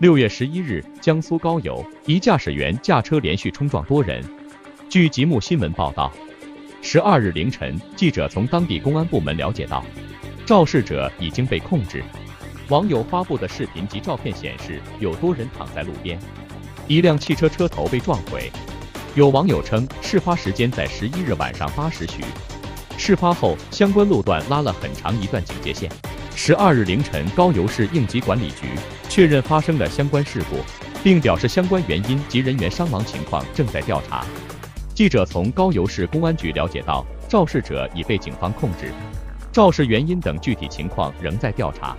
六月十一日，江苏高邮一驾驶员驾车连续冲撞多人。据吉木新闻报道，十二日凌晨，记者从当地公安部门了解到，肇事者已经被控制。网友发布的视频及照片显示，有多人躺在路边，一辆汽车车头被撞毁。有网友称，事发时间在十一日晚上八时许。事发后，相关路段拉了很长一段警戒线。十二日凌晨，高邮市应急管理局确认发生了相关事故，并表示相关原因及人员伤亡情况正在调查。记者从高邮市公安局了解到，肇事者已被警方控制，肇事原因等具体情况仍在调查。